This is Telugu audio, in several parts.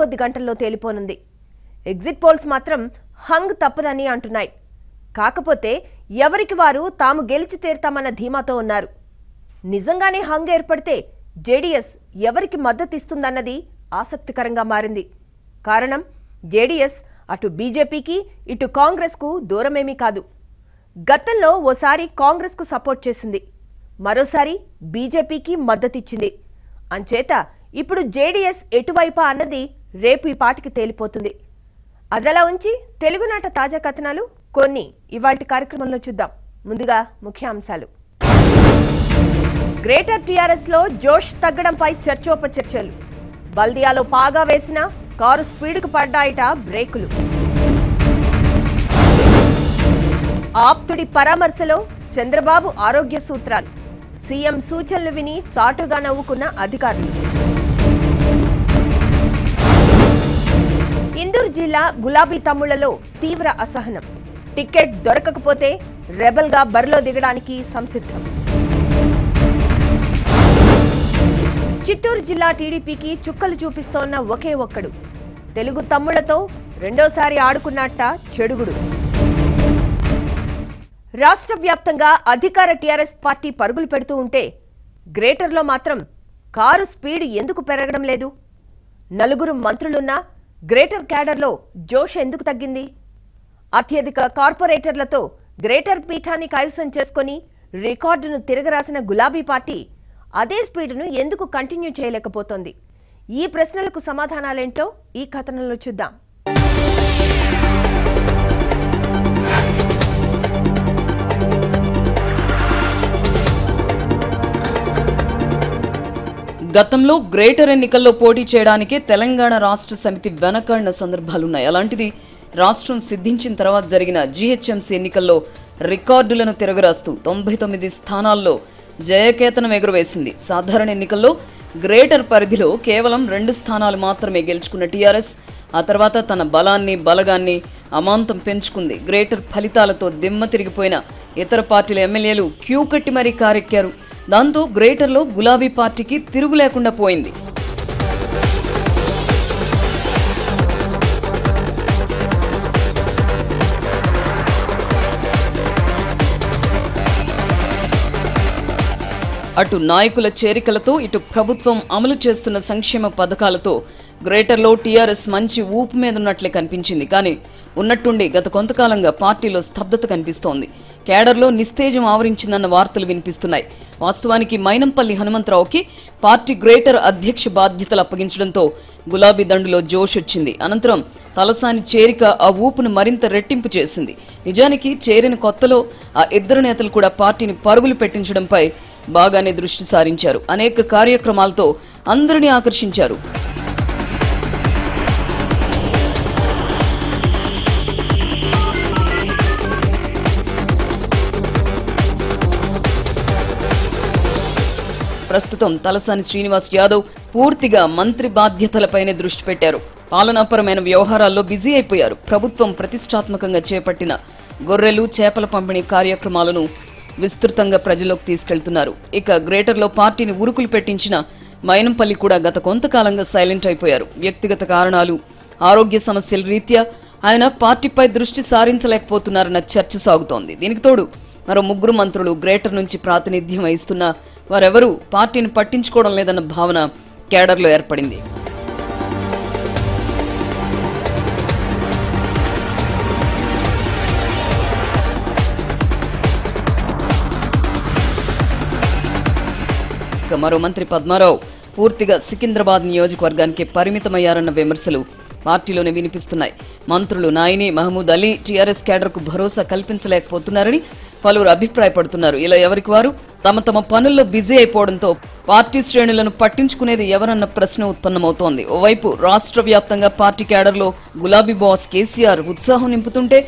కొద్ది గంటల్లో తేలిపోనుంది. ఎగ్జిట్ పోల్స్ మాత్రం హంగ్ తప్పదని అంటున్నాయి. కాకపోతే ఎవరికి వారు తాము గెలిచి తీరుతామన్న ధీమాతో ఉన్నారు. నిజంగానే హంగ్ ఏర్పడితే జేడీఎస్ ఎవరికి మద్దతిస్తుందన్నది ఆసక్తికరంగా మారింది. కారణం జేడీఎస్ అటు బీజేపీకి ఇటు కాంగ్రెస్కు దూరమేమీ కాదు. గతంలో ఓసారి కాంగ్రెస్కు సపోర్ట్ చేసింది. మరోసారి బీజేపీకి మద్దతిచ్చింది. అంచేత ఇప్పుడు జేడీఎస్ ఎటువైపా అన్నది రేపు ఈ పాటికి తేలిపోతుంది. అదలా ఉంచి తెలుగునాట తాజా కథనాలు కొన్ని ఇవాటి కార్యక్రమంలో చూద్దాం. ముందుగా ముఖ్యాంశాలు. గ్రేటర్ టీఆర్ఎస్లో జోష్ తగ్గడంపై చర్చోపచర్చలు. బల్దియాలో పాగా వేసిన కారు స్పీడ్కు పడ్డాయిట బ్రేకులు. ఆప్తుడి పరామర్శలో చంద్రబాబు ఆరోగ్య సూత్రాలు. సీఎం సూచనలు విని చాటుగా నవ్వుకున్న అధికారులు. ఇందూరు జిల్లా గులాబీ తమ్ముళ్ళలో తీవ్ర అసహనం. టికెట్ దొరకకపోతే రెబల్గా బరిలో దిగడానికి సంసిద్ధం. చిత్తూరు జిల్లా టీడీపీకి చుక్కలు చూపిస్తోన్న ఒకే ఒక్కడు. తెలుగు తమ్ముళ్ళతో రెండోసారి ఆడుకున్నట్ట చెడుగుడు. రాష్ట్ర వ్యాప్తంగా అధికార టీఆర్ఎస్ పార్టీ పరుగులు పెడుతూ ఉంటే గ్రేటర్లో మాత్రం కారు స్పీడ్ ఎందుకు పెరగడం లేదు? నలుగురు మంత్రులున్నా గ్రేటర్ క్యాడర్లో జోష్ ఎందుకు తగ్గింది? అత్యధిక కార్పొరేటర్లతో గ్రేటర్ పీఠాన్ని కైవసం చేసుకొని రికార్డును తిరగరాసిన గులాబీ పార్టీ అదే స్పీడ్ను ఎందుకు కంటిన్యూ చేయలేకపోతోంది? ఈ ప్రశ్నలకు సమాధానాలేంటో ఈ కథనంలో చూద్దాం. గతంలో గ్రేటర్ ఎన్నికల్లో పోటీ చేయడానికే తెలంగాణ రాష్ట్ర సమితి వెనకాడిన సందర్భాలున్నాయి. అలాంటిది రాష్ట్రం సిద్ధించిన తర్వాత జరిగిన జీహెచ్ఎంసీ ఎన్నికల్లో రికార్డులను తిరగరాస్తూ తొంభై తొమ్మిది స్థానాల్లో జయకేతనం ఎగురవేసింది. సాధారణ ఎన్నికల్లో గ్రేటర్ పరిధిలో కేవలం రెండు స్థానాలు మాత్రమే గెలుచుకున్న టీఆర్ఎస్ ఆ తర్వాత తన బలాన్ని బలగాన్ని అమాంతం పెంచుకుంది. గ్రేటర్ ఫలితాలతో దిమ్మ తిరిగిపోయిన ఇతర పార్టీల ఎమ్మెల్యేలు క్యూ కట్టి మరీ కారెక్కారు. దాంతో గ్రేటర్లో గులాబీ పార్టీకి తిరుగు లేకుండా పోయింది. అటు నాయకుల చేరికలతో ఇటు ప్రభుత్వం అమలు చేస్తున్న సంక్షేమ పథకాలతో గ్రేటర్లో టీఆర్ఎస్ మంచి ఊపు మీద ఉన్నట్లే కనిపించింది. కానీ ఉన్నట్టుండి గత కొంతకాలంగా పార్టీలో స్తబ్దత కనిపిస్తోంది. కేడర్లో నిస్తేజం ఆవరించిందన్న వార్తలు వినిపిస్తున్నాయి. వాస్తవానికి మైనంపల్లి హనుమంతరావుకి పార్టీ గ్రేటర్ అధ్యక్ష బాధ్యతలు అప్పగించడంతో గులాబీ దండులో జోష్ వచ్చింది. అనంతరం తలసాని చేరిక ఆ ఊపును మరింత రెట్టింపు చేసింది. నిజానికి చేరిన కొత్తలో ఆ ఇద్దరు నేతలు కూడా పార్టీని పరుగులు పెట్టించడంపై బాగానే దృష్టి సారించారు. అనేక కార్యక్రమాలతో అందరినీ ఆకర్షించారు. ప్రస్తుతం తలసాని శ్రీనివాస్ యాదవ్ పూర్తిగా మంత్రి బాధ్యతలపైనే దృష్టి పెట్టారు. పాలనాపరమైన వ్యవహారాల్లో బిజీ అయిపోయారు. ప్రభుత్వం ప్రతిష్టాత్మకంగా చేపట్టిన గొర్రెలు చేపల పంపిణీ కార్యక్రమాలను విస్తృతంగా ప్రజల్లోకి తీసుకెళ్తున్నారు. ఇక గ్రేటర్లో పార్టీని ఉరుకులు పెట్టించిన మైనంపల్లి కూడా గత కొంతకాలంగా సైలెంట్ అయిపోయారు. వ్యక్తిగత కారణాలు ఆరోగ్య సమస్యల రీత్యా ఆయన పార్టీపై దృష్టి సారించలేకపోతున్నారన్న చర్చ సాగుతోంది. దీనికి తోడు మరో ముగ్గురు మంత్రులు గ్రేటర్ నుంచి ప్రాతినిధ్యం వహిస్తున్న వారెవరూ పార్టీని పట్టించుకోవడం లేదన్న భావన కేడర్లో ఏర్పడింది. మరో మంత్రి పద్మారావు పూర్తిగా సికింద్రాబాద్ నియోజకవర్గానికి పరిమితమయ్యారన్న విమర్శలు పార్టీలోనే వినిపిస్తున్నాయి. మంత్రులు నాయిని మహమూద్ అలీ టీఆర్ఎస్ కేడర్కు భరోసా కల్పించలేకపోతున్నారని పలువురు అభిప్రాయపడుతున్నారు. ఇలా ఎవరికి వారు? తమ తమ పనుల్లో బిజీ అయిపోవడంతో పార్టీ శ్రేణులను పట్టించుకునేది ఎవరన్న ప్రశ్న ఉత్పన్నమవుతోంది. ఓవైపు రాష్ట్ర వ్యాప్తంగా పార్టీ క్యాడర్లో గులాబీ బాస్ కేసీఆర్ ఉత్సాహం నింపుతుంటే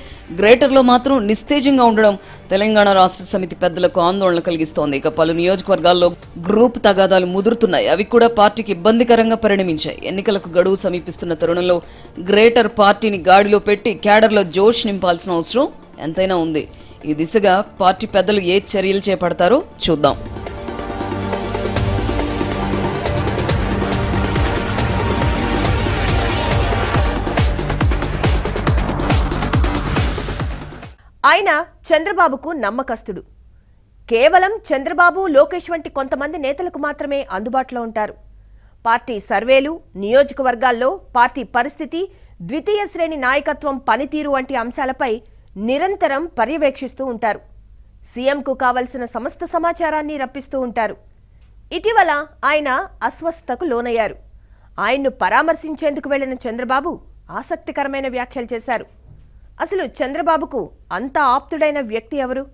గ్రేటర్లో మాత్రం నిస్తేజంగా ఉండడం తెలంగాణ రాష్ట్ర సమితి పెద్దలకు ఆందోళన కలిగిస్తోంది. ఇక పలు నియోజకవర్గాల్లో గ్రూప్ తగాదాలు ముదురుతున్నాయి. అవి కూడా పార్టీకి ఇబ్బందికరంగా పరిణమించాయి. ఎన్నికలకు గడువు సమీపిస్తున్న తరుణంలో గ్రేటర్ పార్టీని గాడిలో పెట్టి క్యాడర్లో జోష్ నింపాల్సిన అవసరం ఎంతైనా ఉంది. ఈ దిశగా పార్టీ పెద్దలు ఏ చర్యలు చేపడతారో చూద్దాం. ఆయన చంద్రబాబుకు నమ్మకస్తుడు. కేవలం చంద్రబాబు లోకేష్ వంటి కొంతమంది నేతలకు మాత్రమే అందుబాటులో ఉంటారు. పార్టీ సర్వేలు నియోజకవర్గాల్లో పార్టీ పరిస్థితి ద్వితీయ శ్రేణి నాయకత్వం పనితీరు వంటి అంశాలపై నిరంతరం పర్యవేక్షిస్తూ ఉంటారు. సీఎంకు కావలసిన సమస్త సమాచారాన్ని రప్పిస్తూ ఉంటారు. ఇటీవల ఆయన అస్వస్థకు లోనయ్యారు. ఆయన్ను పరామర్శించేందుకు వెళ్ళిన చంద్రబాబు ఆసక్తికరమైన వ్యాఖ్యలు చేశారు. అసలు చంద్రబాబుకు అంత ఆప్తుడైన వ్యక్తి ఎవరు?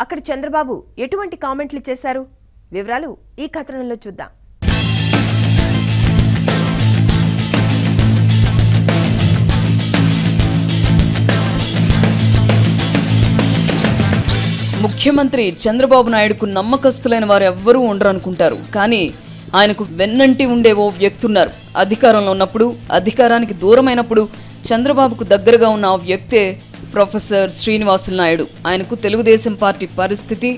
అక్కడ చంద్రబాబు ఎటువంటి కామెంట్లు చేశారు? వివరాలు ఈ కథనంలో చూద్దాం. ముఖ్యమంత్రి చంద్రబాబు నాయుడుకు నమ్మకస్తులైన వారు ఎవ్వరూ ఉండరు అనుకుంటారు కానీ ఆయనకు వెన్నంటి ఉండే ఓ వ్యక్తి ఉన్నారు అధికారంలో ఉన్నప్పుడు అధికారానికి దూరమైనప్పుడు చంద్రబాబుకు దగ్గరగా ఉన్న ఆ వ్యక్తే ప్రొఫెసర్ శ్రీనివాసులు నాయుడు. ఆయనకు తెలుగుదేశం పార్టీ పరిస్థితి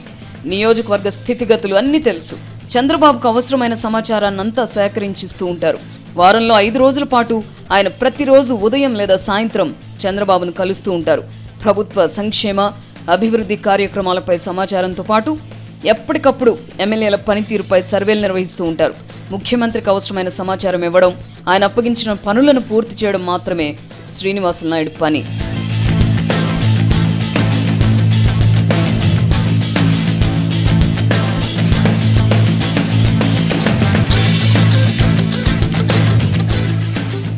నియోజకవర్గ స్థితిగతులు అన్నీ తెలుసు. చంద్రబాబుకు అవసరమైన సమాచారాన్ని అంతా సేకరించిస్తూ ఉంటారు. వారంలో ఐదు రోజుల పాటు ఆయన ప్రతిరోజు ఉదయం లేదా సాయంత్రం చంద్రబాబును కలుస్తూ ఉంటారు. ప్రభుత్వ సంక్షేమ అభివృద్ధి కార్యక్రమాలపై సమాచారంతో పాటు ఎప్పటికప్పుడు ఎమ్మెల్యేల పనితీరుపై సర్వేలు నిర్వహిస్తూ ఉంటారు. ముఖ్యమంత్రికి అవసరమైన సమాచారం ఇవ్వడం ఆయన అప్పగించిన పనులను పూర్తి చేయడం మాత్రమే శ్రీనివాసులు నాయుడు పని.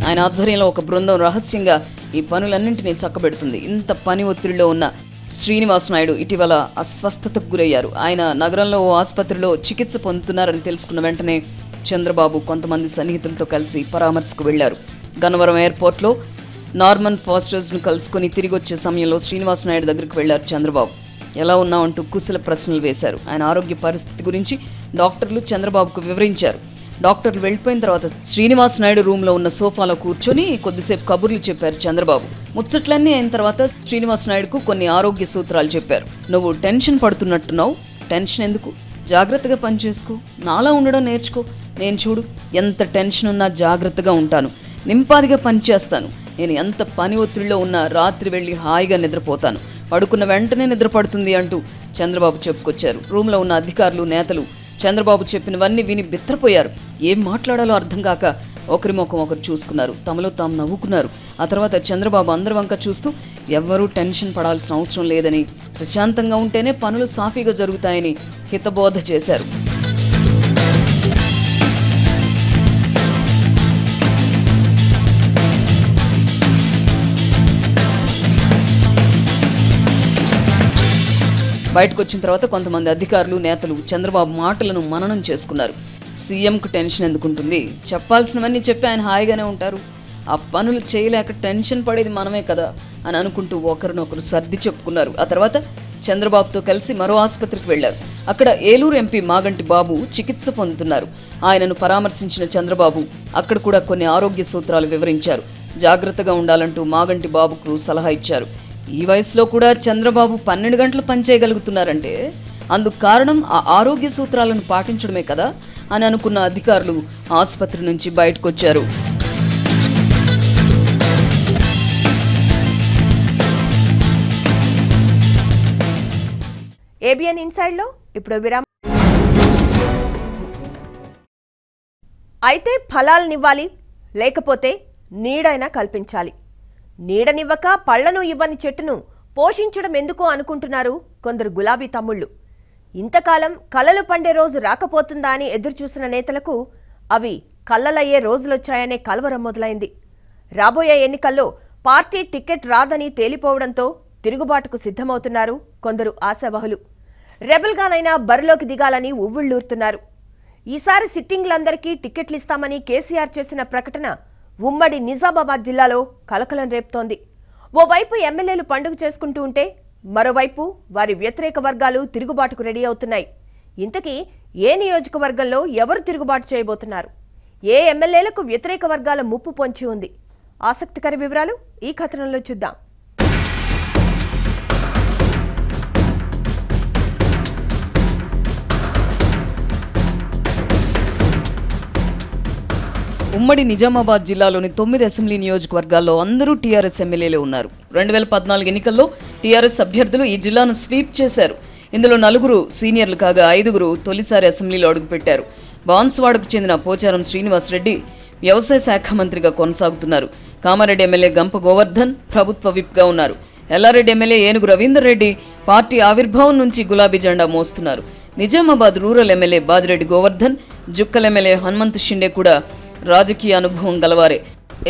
ఆయన ఆధ్వర్యంలో ఒక బృందం రహస్యంగా ఈ పనులన్నింటినీ చక్కబెడుతుంది. ఇంత పని ఒత్తిడిలో ఉన్న శ్రీనివాస్ నాయుడు ఇటీవల అస్వస్థతకు గురయ్యారు. ఆయన నగరంలో ఓ ఆసుపత్రిలో చికిత్స పొందుతున్నారని తెలుసుకున్న వెంటనే చంద్రబాబు కొంతమంది సన్నిహితులతో కలిసి పరామర్శకు వెళ్ళారు. గన్నవరం ఎయిర్పోర్ట్లో నార్మన్ ఫాస్టర్స్ను కలుసుకుని తిరిగి వచ్చే సమయంలో శ్రీనివాస్ నాయుడు దగ్గరికి వెళ్ళారు చంద్రబాబు. ఎలా ఉన్నావంటూ కుశల ప్రశ్నలు వేశారు. ఆయన ఆరోగ్య పరిస్థితి గురించి డాక్టర్లు చంద్రబాబుకు వివరించారు. డాక్టర్లు వెళ్ళిపోయిన తర్వాత శ్రీనివాస్ నాయుడు రూమ్లో ఉన్న సోఫాలో కూర్చొని కొద్దిసేపు కబుర్లు చెప్పారు చంద్రబాబు. ముచ్చట్లన్నీ అయిన తర్వాత శ్రీనివాస్ నాయుడుకు కొన్ని ఆరోగ్య సూత్రాలు చెప్పారు. నువ్వు టెన్షన్ పడుతున్నట్టున్నావు. టెన్షన్ ఎందుకు? జాగ్రత్తగా పనిచేసుకో. నాలా ఉండడం నేర్చుకో. నేను చూడు ఎంత టెన్షన్ ఉన్నా జాగ్రత్తగా ఉంటాను. నింపాదిగా పనిచేస్తాను. నేను ఎంత పని ఒత్తిడిలో ఉన్నా రాత్రి వెళ్ళి హాయిగా నిద్రపోతాను. పడుకున్న వెంటనే నిద్ర పడుతుంది అంటూ చంద్రబాబు చెప్పుకొచ్చారు. రూమ్లో ఉన్న అధికారులు నేతలు చంద్రబాబు చెప్పినవన్నీ విని బిత్రపోయారు. ఏం మాట్లాడాలో అర్థం కాక ఒకరి ముఖం ఒకరు చూసుకున్నారు. తమలో తాము నవ్వుకున్నారు. ఆ తర్వాత చంద్రబాబు అందరి వంక చూస్తూ ఎవ్వరూ టెన్షన్ పడాల్సిన అవసరం లేదని ప్రశాంతంగా ఉంటేనే పనులు సాఫీగా జరుగుతాయని హితబోధ చేశారు. బయటకు వచ్చిన తర్వాత కొంతమంది అధికారులు నేతలు చంద్రబాబు మాటలను మననం చేసుకున్నారు. సీఎంకు టెన్షన్ ఎందుకుంటుంది? చెప్పాల్సినవన్నీ చెప్పి ఆయన హాయిగానే ఉంటారు. ఆ పనులు చేయలేక టెన్షన్ పడేది మనమే కదా అని అనుకుంటూ ఒకరినొకరు సర్ది చెప్పుకున్నారు. ఆ తర్వాత చంద్రబాబుతో కలిసి మరో ఆసుపత్రికి వెళ్ళారు అక్కడ ఏలూరు ఎంపీ మాగంటి బాబు చికిత్స పొందుతున్నారు. ఆయనను పరామర్శించిన చంద్రబాబు అక్కడ కూడా కొన్ని ఆరోగ్య సూత్రాలు వివరించారు. జాగ్రత్తగా ఉండాలంటూ మాగంటి బాబుకు సలహా ఇచ్చారు. ఈ వయసులో కూడా చంద్రబాబు పన్నెండు గంటలు పనిచేయగలుగుతున్నారంటే అందుకు కారణం ఆ ఆరోగ్య సూత్రాలను పాటించడమే కదా. అని అనుకున్న అధికారులు ఆసుపత్రి నుంచి బయటకొచ్చారు. ఏబిఎన్ ఇన్సైడ్లో ఇప్పుడు విరామ అయితే ఫలాలనివ్వాలి లేకపోతే నీడైనా కల్పించాలి. నీడనివ్వక పళ్ళను ఇవ్వని చెట్టును పోషించడం ఎందుకు అనుకుంటున్నారు కొందరు గులాబీ తమ్ముళ్ళు. ఇంతకాలం కలలు పండే రోజు రాకపోతుందా అని ఎదురుచూసిన నేతలకు అవి కళ్ళలయ్యే రోజులొచ్చాయనే కలవరం మొదలైంది. రాబోయే ఎన్నికల్లో పార్టీ టికెట్ రాదని తేలిపోవడంతో తిరుగుబాటుకు సిద్ధమవుతున్నారు కొందరు ఆశావహులు. రెబల్గానైనా బరిలోకి దిగాలని ఉవ్విళ్ళూరుతున్నారు ఈసారి సిట్టింగ్లందరికీ టికెట్లు ఇస్తామని కేసీఆర్ చేసిన ప్రకటన ఉమ్మడి నిజామాబాద్ జిల్లాలో కలకలం రేపుతోంది. ఓవైపు ఎమ్మెల్యేలు పండుగ చేసుకుంటూ ఉంటే మరోవైపు వారి వ్యతిరేక వర్గాలు తిరుగుబాటుకు రెడీ అవుతున్నాయి. ఇంతకీ ఏ నియోజకవర్గంలో ఎవరు తిరుగుబాటు చేయబోతున్నారు? ఏ ఎమ్మెల్యేలకు వ్యతిరేక వర్గాల ముప్పు పొంచి ఉంది? ఆసక్తికర వివరాలు ఈ కథనంలో చూద్దాం. ఉమ్మడి నిజామాబాద్ జిల్లాలోని తొమ్మిది అసెంబ్లీ నియోజకవర్గాల్లో అందరూ టీఆర్ఎస్ ఎమ్మెల్యేలే ఉన్నారు. రెండు వేల పద్నాలుగు ఎన్నికల్లో టీఆర్ఎస్ అభ్యర్థులు ఈ జిల్లాను స్వీప్ చేశారు. ఇందులో నలుగురు సీనియర్లు కాగా ఐదుగురు తొలిసారి అసెంబ్లీలో అడుగుపెట్టారు. బాన్స్వాడకు చెందిన పోచారం శ్రీనివాస్ రెడ్డి వ్యవసాయ శాఖ మంత్రిగా కొనసాగుతున్నారు. కామారెడ్డి ఎమ్మెల్యే గంప గోవర్ధన్ ప్రభుత్వ విప్గా ఉన్నారు. ఎల్లారెడ్డి ఎమ్మెల్యే ఏనుగు రవీందర్ రెడ్డి పార్టీ ఆవిర్భావం నుంచి గులాబీ జెండా మోస్తున్నారు. Nizamabad rural MLA Bajireddy Govardhan Jukkal MLA Hanumanth Shinde కూడా రాజకీయ అనుభవం గలవారే.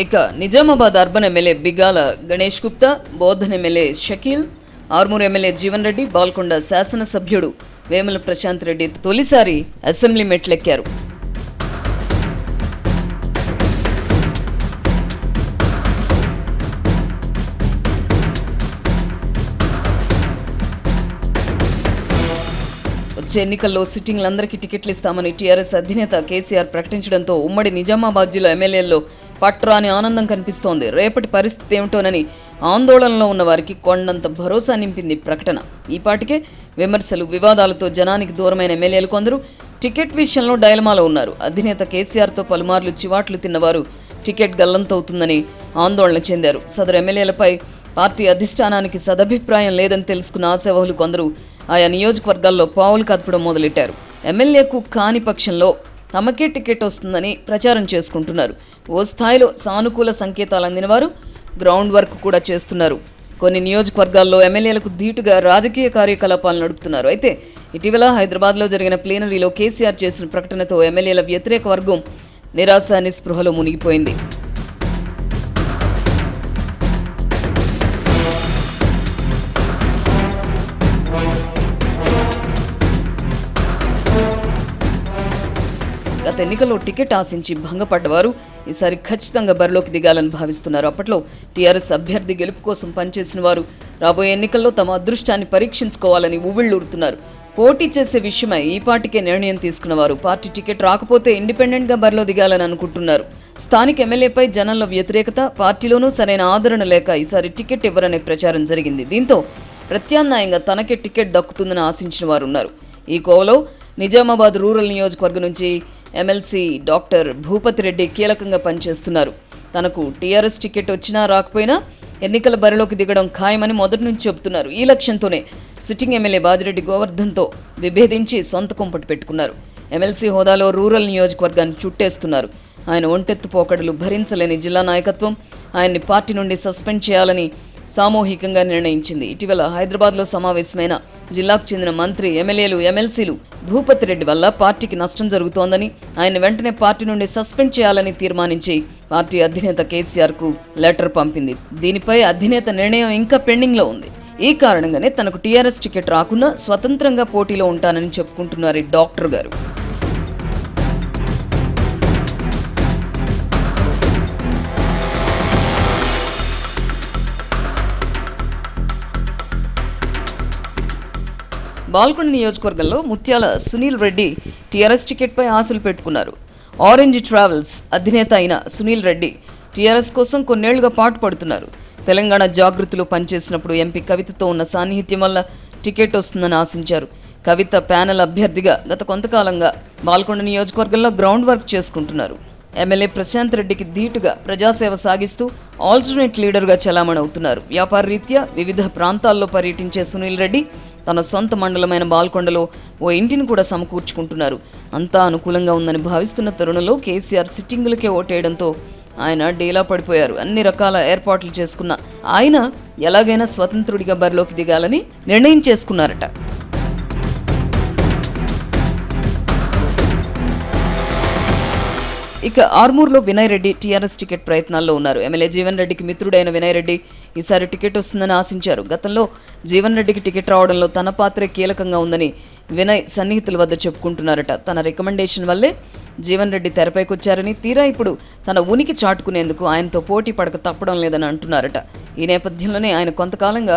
ఇక Nizamabad urban MLA Bigala Ganesh Gupta Bodhan MLA Shakeel Armoor MLA Jeevan Reddy Balkonda శాసనసభ్యుడు వేముల ప్రశాంత్ రెడ్డి తొలిసారి అసెంబ్లీ మెట్లెక్కారు. వచ్చే ఎన్నికల్లో సిట్టింగ్లందరికీ టికెట్లు ఇస్తామని టీఆర్ఎస్ అధినేత కేసీఆర్ ప్రకటించడంతో ఉమ్మడి నిజామాబాద్ జిల్లా ఎమ్మెల్యేల్లో పట్రాని ఆనందం కనిపిస్తోంది. రేపటి పరిస్థితి ఏమిటోనని ఆందోళనలో ఉన్న వారికి కొండంత భరోసా నింపింది ప్రకటన. ఈపాటికే విమర్శలు వివాదాలతో జనానికి దూరమైన ఎమ్మెల్యేలు కొందరు టికెట్ విషయంలో డైలమాలో ఉన్నారు. అధినేత కేసీఆర్తో పలుమార్లు చివాట్లు తిన్నవారు టికెట్ గల్లంతవుతుందని ఆందోళన చెందారు. సదరు ఎమ్మెల్యేలపై పార్టీ అధిష్టానానికి సదభిప్రాయం లేదని తెలుసుకున్న ఆశావహులు కొందరు ఆయా నియోజకవర్గాల్లో పావులు కదపడం మొదలెట్టారు. ఎమ్మెల్యేకు కాని పక్షంలో తమకే టికెట్ వస్తుందని ప్రచారం చేసుకుంటున్నారు. ఓ స్థాయిలో సానుకూల సంకేతాలు అందినవారు గ్రౌండ్ వర్క్ కూడా చేస్తున్నారు. కొన్ని నియోజకవర్గాల్లో ఎమ్మెల్యేలకు ధీటుగా రాజకీయ కార్యకలాపాలు నడుపుతున్నారు. అయితే ఇటీవల హైదరాబాద్లో జరిగిన ప్లీనరీలో కేసీఆర్ చేసిన ప్రకటనతో ఎమ్మెల్యేల వ్యతిరేక వర్గం నిరాశ నిస్పృహలో మునిగిపోయింది. గత ఎన్నికల్లో టికెట్ ఆశించి భంగపడ్డవారు ఈసారి ఖచ్చితంగా బరిలోకి దిగాలని భావిస్తున్నారు. అప్పట్లో టీఆర్ఎస్ అభ్యర్థి గెలుపు కోసం పనిచేసిన వారు రాబోయే ఎన్నికల్లో తమ అదృష్టాన్ని పరీక్షించుకోవాలని ఉవ్విళ్ళూరుతున్నారు పోటీ చేసే విషయమై ఈ పార్టీకే నిర్ణయం తీసుకున్నవారు. పార్టీ టికెట్ రాకపోతే ఇండిపెండెంట్గా బరిలో దిగాలని అనుకుంటున్నారు. స్థానిక ఎమ్మెల్యేపై జనంలో వ్యతిరేకత పార్టీలోనూ సరైన ఆదరణ లేక ఈసారి టికెట్ ఇవ్వరనే ప్రచారం జరిగింది. దీంతో ప్రత్యామ్నాయంగా తనకే టికెట్ దక్కుతుందని ఆశించిన వారు ఉన్నారు ఈ కోవలో నిజామాబాద్ రూరల్ నియోజకవర్గం నుంచి ఎమ్మెల్సీ డాక్టర్ భూపతి రెడ్డి కీలకంగా పనిచేస్తున్నారు. తనకు టీఆర్ఎస్ టికెట్ వచ్చినా రాకపోయినా ఎన్నికల బరిలోకి దిగడం ఖాయమని మొదటి నుంచి చెబుతున్నారు. ఈ లక్ష్యంతోనే సిట్టింగ్ ఎమ్మెల్యే బాజిరెడ్డి గోవర్ధన్తో విభేదించి సొంత కుంపటి పెట్టుకున్నారు. ఎమ్మెల్సీ హోదాలో రూరల్ నియోజకవర్గాన్ని చుట్టేస్తున్నారు. ఆయన ఒంటెత్తు పోకడలు భరించలేని జిల్లా నాయకత్వం ఆయన్ని పార్టీ నుండి సస్పెండ్ చేయాలని సామూహికంగా నిర్ణయించింది. ఇటీవల హైదరాబాద్లో సమావేశమైన జిల్లాకు చెందిన మంత్రి ఎమ్మెల్యేలు ఎమ్మెల్సీలు భూపతి రెడ్డి వల్ల పార్టీకి నష్టం జరుగుతోందని ఆయన వెంటనే పార్టీ నుండి సస్పెండ్ చేయాలని తీర్మానించి పార్టీ అధినేత కేసీఆర్కు లెటర్ పంపింది. దీనిపై అధినేత నిర్ణయం ఇంకా పెండింగ్లో ఉంది. ఈ కారణంగానే తనకు టీఆర్ఎస్ టికెట్ రాకున్నా స్వతంత్రంగా పోటీలో ఉంటానని చెప్పుకుంటున్నారు డాక్టర్ గారు. బాల్కొండ నియోజకవర్గంలో ముత్యాల సునీల్ రెడ్డి టీఆర్ఎస్ టికెట్పై ఆశలు పెట్టుకున్నారు. ఆరెంజ్ ట్రావెల్స్ అధినేత అయిన సునీల్ రెడ్డి టీఆర్ఎస్ కోసం కొన్నేళ్ళుగా పాటు పడుతున్నారు తెలంగాణ జాగృతిలో పనిచేసినప్పుడు ఎంపీ కవితతో ఉన్న సాన్నిహిత్యం వల్ల టికెట్ వస్తుందని ఆశించారు. కవిత ప్యానెల్ అభ్యర్థిగా గత కొంతకాలంగా బాల్కొండ నియోజకవర్గంలో గ్రౌండ్ వర్క్ చేసుకుంటున్నారు. ఎమ్మెల్యే ప్రశాంత్ రెడ్డికి ధీటుగా ప్రజాసేవ సాగిస్తూ ఆల్టర్నేట్ లీడర్గా చలామణి అవుతున్నారు. వ్యాపార రీత్యా వివిధ ప్రాంతాల్లో పర్యటించే సునీల్ రెడ్డి తన సొంత మండలమైన బాల్కొండలో ఓ ఇంటిని కూడా సమకూర్చుకుంటున్నారు. అంతా అనుకూలంగా ఉందని భావిస్తున్న తరుణంలో కేసీఆర్ సిట్టింగులకే ఓటేయడంతో ఆయన డీలా పడిపోయారు. అన్ని రకాల ఏర్పాట్లు చేసుకున్న ఆయన ఎలాగైనా స్వతంత్రుడిగా బరిలోకి దిగాలని నిర్ణయం చేసుకున్నారట. ఇక ఆర్మూర్లో వినయ్ రెడ్డి టీఆర్ఎస్ టికెట్ ప్రయత్నాల్లో ఉన్నారు. ఎమ్మెల్యే జీవన్ రెడ్డికి మిత్రుడైన వినయ్ రెడ్డి ఈసారి టికెట్ వస్తుందని ఆశించారు. గతంలో జీవన్ రెడ్డికి టికెట్ రావడంలో తన పాత్రే కీలకంగా ఉందని వినయ్ సన్నిహితుల వద్ద చెప్పుకుంటున్నారట. తన రికమెండేషన్ వల్లే జీవన్ రెడ్డి తెరపైకి వచ్చారని తీరా ఇప్పుడు తన ఉనికి చాటుకునేందుకు ఆయనతో పోటీ పడక తప్పడం లేదని అంటున్నారట. ఈ నేపథ్యంలోనే ఆయన కొంతకాలంగా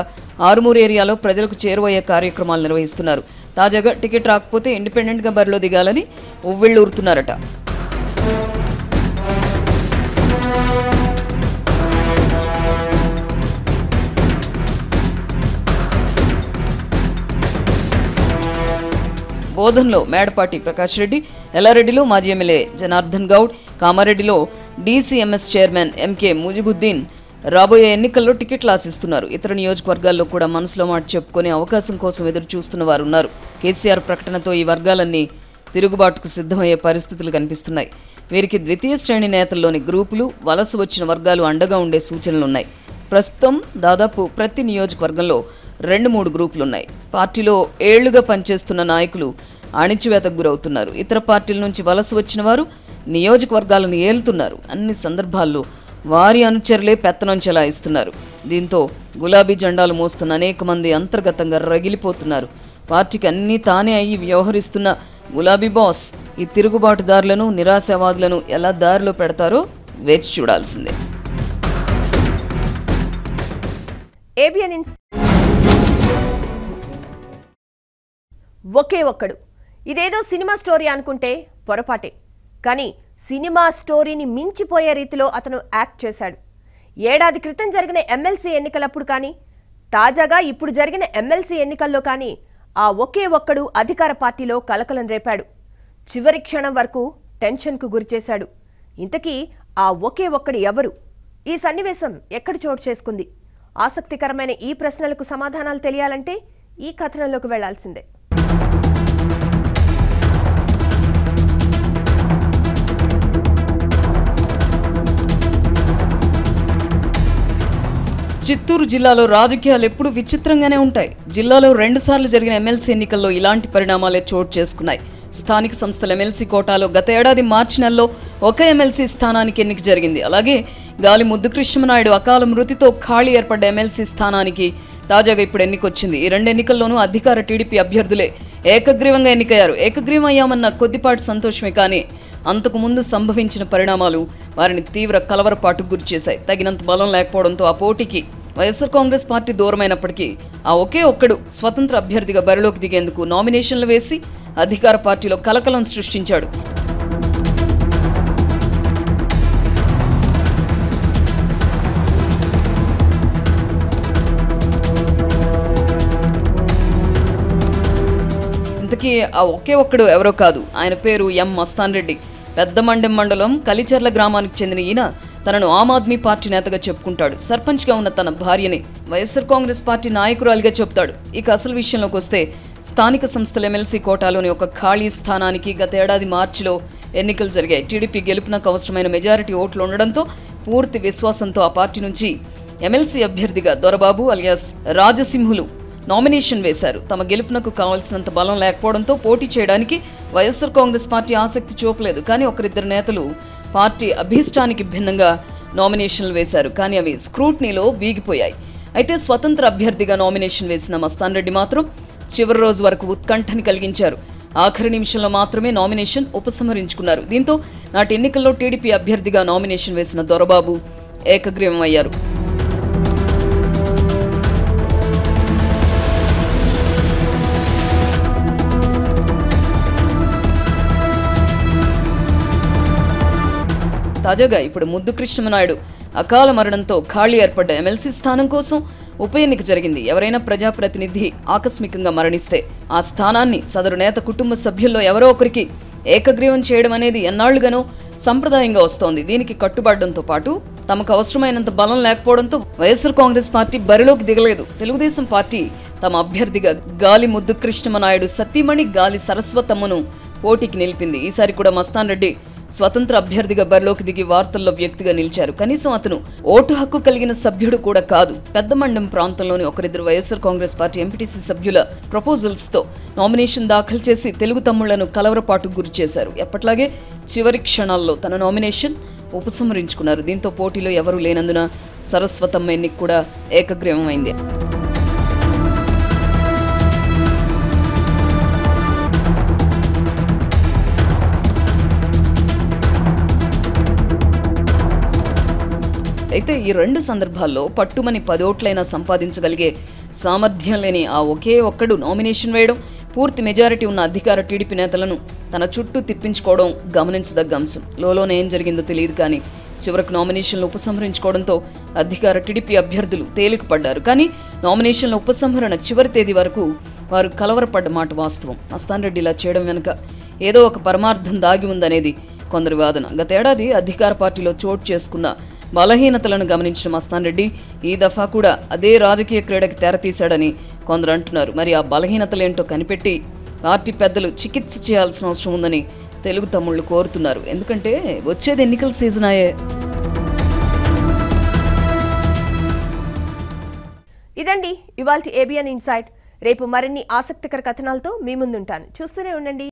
ఆరుమూరు ఏరియాలో ప్రజలకు చేరువయ్యే కార్యక్రమాలు నిర్వహిస్తున్నారు. తాజాగా టికెట్ రాకపోతే ఇండిపెండెంట్గా బరిలో దిగాలని ఉవ్విళ్ళూరుతున్నారట. బోధనలో మేడపాటి ప్రకాష్ రెడ్డి ఎల్లారెడ్డిలో మాజీ ఎమ్మెల్యే జనార్దన్ గౌడ్ కామారెడ్డిలో డీసీఎంఎస్ చైర్మన్ ఎంకే ముజిబుద్దీన్ రాబోయే ఎన్నికల్లో టికెట్లు ఆశిస్తున్నారు. ఇతర నియోజకవర్గాల్లో కూడా మనసులో మాట చెప్పుకునే అవకాశం కోసం ఎదురు చూస్తున్న వారు ఉన్నారు కేసీఆర్ ప్రకటనతో ఈ వర్గాలన్నీ తిరుగుబాటుకు సిద్ధమయ్యే పరిస్థితులు కనిపిస్తున్నాయి. వీరికి ద్వితీయ శ్రేణి నేతల్లోని గ్రూపులు వలస వచ్చిన వర్గాలు అండగా ఉండే సూచనలున్నాయి ప్రస్తుతం దాదాపు ప్రతి నియోజకవర్గంలో రెండు మూడు గ్రూపులున్నాయి. పార్టీలో ఏళ్ళుగా పనిచేస్తున్న నాయకులు అణిచివేతకు గురవుతున్నారు. ఇతర పార్టీల నుంచి వలస వచ్చిన వారు నియోజకవర్గాలను ఏలుతున్నారు. అన్ని సందర్భాల్లో వారి అనుచరులే పెత్తనం చెలాయిస్తున్నారు. దీంతో గులాబీ జెండాలు మోస్తున్న అనేక మంది అంతర్గతంగా రగిలిపోతున్నారు. పార్టీకి అన్నీ తానే అయ్యి వ్యవహరిస్తున్న గులాబీ బాస్ ఈ తిరుగుబాటుదారులను నిరాశావాదులను ఎలా దారిలో పెడతారో వేచి చూడాల్సిందే. ఏబిఎన్ ఒకే ఒక్కడు. ఇదేదో సినిమా స్టోరీ అనుకుంటే పొరపాటే. కానీ సినిమా స్టోరీని మించిపోయే రీతిలో అతను యాక్ట్ చేశాడు. ఏడాది క్రితం జరిగిన ఎమ్మెల్సీ ఎన్నికలప్పుడు కానీ తాజాగా ఇప్పుడు జరిగిన ఎమ్మెల్సీ ఎన్నికల్లో కానీ ఆ ఒకే ఒక్కడు అధికార పార్టీలో కలకలం రేపాడు. చివరి క్షణం వరకు టెన్షన్కు గురిచేశాడు. ఇంతకీ ఆ ఒకే ఒక్కడు ఎవరు? ఈ సన్నివేశం ఎక్కడ చోటు చేసుకుంది? ఆసక్తికరమైన ఈ ప్రశ్నలకు సమాధానాలు తెలియాలంటే ఈ కథనంలోకి వెళ్ళాల్సిందే. చిత్తూరు జిల్లాలో రాజకీయాలు ఎప్పుడూ విచిత్రంగానే ఉంటాయి. జిల్లాలో రెండుసార్లు జరిగిన ఎమ్మెల్సీ ఎన్నికల్లో ఇలాంటి పరిణామాలే చోటు చేసుకున్నాయి. స్థానిక సంస్థల ఎమ్మెల్సీ కోటాలో గత ఏడాది మార్చి నెలలో ఒక ఎమ్మెల్సీ స్థానానికి ఎన్నిక జరిగింది. అలాగే గాలి ముద్దు కృష్ణనాయుడు అకాల మృతితో ఖాళీ ఏర్పడ్డ ఎమ్మెల్సీ స్థానానికి తాజాగా ఇప్పుడు ఎన్నికొచ్చింది. ఈ రెండు ఎన్నికల్లోనూ అధికార టీడీపీ అభ్యర్థులే ఏకగ్రీవంగా ఎన్నికయ్యారు. ఏకగ్రీవం అయ్యామన్న కొద్దిపాటి సంతోషమే కానీ అంతకు ముందు సంభవించిన పరిణామాలు వారిని తీవ్ర కలవరపాటుకు గురిచేశాయి తగినంత బలం లేకపోవడంతో ఆ పోటీకి వైఎస్ఆర్ కాంగ్రెస్ పార్టీ దూరమైనప్పటికీ ఆ ఒకే ఒక్కడు స్వతంత్ర అభ్యర్థిగా బరిలోకి దిగేందుకు నామినేషన్లు వేసి అధికార పార్టీలో కలకలం సృష్టించాడు. ఇంతకీ ఆ ఒకే ఒక్కడు ఎవరో కాదు. ఆయన పేరు ఎం మస్తాన్ రెడ్డి. పెద్దమండెం మండలం కలిచెర్ల గ్రామానికి చెందిన ఈయన తనను ఆమ్ ఆద్మీ పార్టీ నేతగా చెప్పుకుంటాడు. సర్పంచ్గా ఉన్న తన భార్యని వైఎస్ఆర్ కాంగ్రెస్ పార్టీ నాయకురాలిగా చెప్తాడు. ఇక అసలు విషయంలోకి వస్తే స్థానిక సంస్థల ఎమ్మెల్సీ కోటాలోని ఒక ఖాళీ స్థానానికి గతేడాది మార్చిలో ఎన్నికలు జరిగాయి. టీడీపీ గెలుపునకు అవసరమైన మెజారిటీ ఓట్లు ఉండడంతో పూర్తి విశ్వాసంతో ఆ పార్టీ నుంచి ఎమ్మెల్సీ అభ్యర్థిగా దొరబాబు అలియాస్ రాజసింహులు నామినేషన్ వేశారు. తమ గెలుపునకు కావాల్సినంత బలం లేకపోవడంతో పోటీ చేయడానికి వైఎస్ఆర్ కాంగ్రెస్ పార్టీ ఆసక్తి చూపలేదు. కానీ ఒకరిద్దరు నేతలు పార్టీ అభీష్టానికి భిన్నంగా నామినేషన్లు వేశారు. కానీ అవి స్క్రూట్నీలో వీగిపోయాయి. అయితే స్వతంత్ర అభ్యర్థిగా నామినేషన్ వేసిన మస్తాన్ రెడ్డి మాత్రం చివరి రోజు వరకు ఉత్కంఠని కలిగించారు. ఆఖరి నిమిషంలో మాత్రమే నామినేషన్ ఉపసంహరించుకున్నారు. దీంతో నాటి ఎన్నికల్లో టీడీపీ అభ్యర్థిగా నామినేషన్ వేసిన దొరబాబు ఏకగ్రీవం అయ్యారు. తాజాగా ఇప్పుడు ముద్దు కృష్ణమనాయుడు అకాల మరణంతో ఖాళీ ఏర్పడ్డ ఎమ్మెల్సీ స్థానం కోసం ఉప ఎన్నిక జరిగింది. ఎవరైనా ప్రజాప్రతినిధి ఆకస్మికంగా మరణిస్తే ఆ స్థానాన్ని సదరు నేత కుటుంబ సభ్యుల్లో ఎవరో ఒకరికి ఏకగ్రీవం చేయడం అనేది ఎన్నాళ్ళుగానో సంప్రదాయంగా వస్తోంది. దీనికి కట్టుబడడంతో పాటు తమకు అవసరమైనంత బలం లేకపోవడంతో వైఎస్ఆర్ కాంగ్రెస్ పార్టీ బరిలోకి దిగలేదు. తెలుగుదేశం పార్టీ తమ అభ్యర్థిగా గాలి ముద్దు కృష్ణమనాయుడు సతీమణి గాలి సరస్వతమ్మను పోటీకి నిలిపింది. ఈసారి కూడా మస్తాన్ రెడ్డి స్వతంత్ర అభ్యర్థిగా బరిలోకి దిగి వార్తల్లో వ్యక్తిగా నిలిచారు. కనీసం అతను ఓటు హక్కు కలిగిన సభ్యుడు కూడా కాదు. పెద్దమండం ప్రాంతంలోని ఒకరిద్దరు వైఎస్ఆర్ కాంగ్రెస్ పార్టీ ఎంపీటీసీ సభ్యుల ప్రపోజల్స్తో నామినేషన్ దాఖలు చేసి తెలుగు తమ్ముళ్ళను కలవరపాటుకు గురి చేశారు. ఎప్పట్లాగే చివరి క్షణాల్లో తన నామినేషన్ ఉపసంహరించుకున్నారు. దీంతో పోటీలో ఎవరూ లేనందున సరస్వతమ్మ ఎన్నిక కూడా ఏకగ్రీవమైంది. అయితే ఈ రెండు సందర్భాల్లో పట్టుమని పదోట్లైనా సంపాదించగలిగే సామర్థ్యం లేని ఆ ఒకే ఒక్కడు నామినేషన్ వేయడం పూర్తి మెజారిటీ ఉన్న అధికార టీడీపీ నేతలను తన చుట్టూ తిప్పించుకోవడం గమనించదగ్గ అంశం. లోలోనే ఏం జరిగిందో తెలియదు కానీ చివరకు నామినేషన్లు ఉపసంహరించుకోవడంతో అధికార టీడీపీ అభ్యర్థులు తేలికపడ్డారు. కానీ నామినేషన్ల ఉపసంహరణ చివరి తేదీ వరకు వారు కలవరపడ్డ మాట వాస్తవం. మస్తాన్ రెడ్డి ఇలా చేయడం వెనుక ఏదో ఒక పరమార్థం దాగి ఉందనేది కొందరి వాదన. గతేడాది అధికార పార్టీలో చోటు చేసుకున్న బలహీనతలను గమనించిన మస్తాన్ రెడ్డి ఈ దఫా కూడా అదే రాజకీయ క్రీడకి తెరతీశాడని కొందరు అంటున్నారు. మరి ఆ బలహీనతలేంటో కనిపెట్టి పార్టీ పెద్దలు చికిత్స చేయాల్సిన అవసరం ఉందని తెలుగు తమ్ముళ్ళు కోరుతున్నారు. ఎందుకంటే వచ్చేది ఎన్నికల సీజన్ అయ్యే ఇదండి ఇవాల్టి ఏబిఎన్ ఇన్సైట్. రేపు మరిన్ని ఆసక్తికర కథనాలతో మీ ముందుంటాను. చూస్తూనే ఉండండి.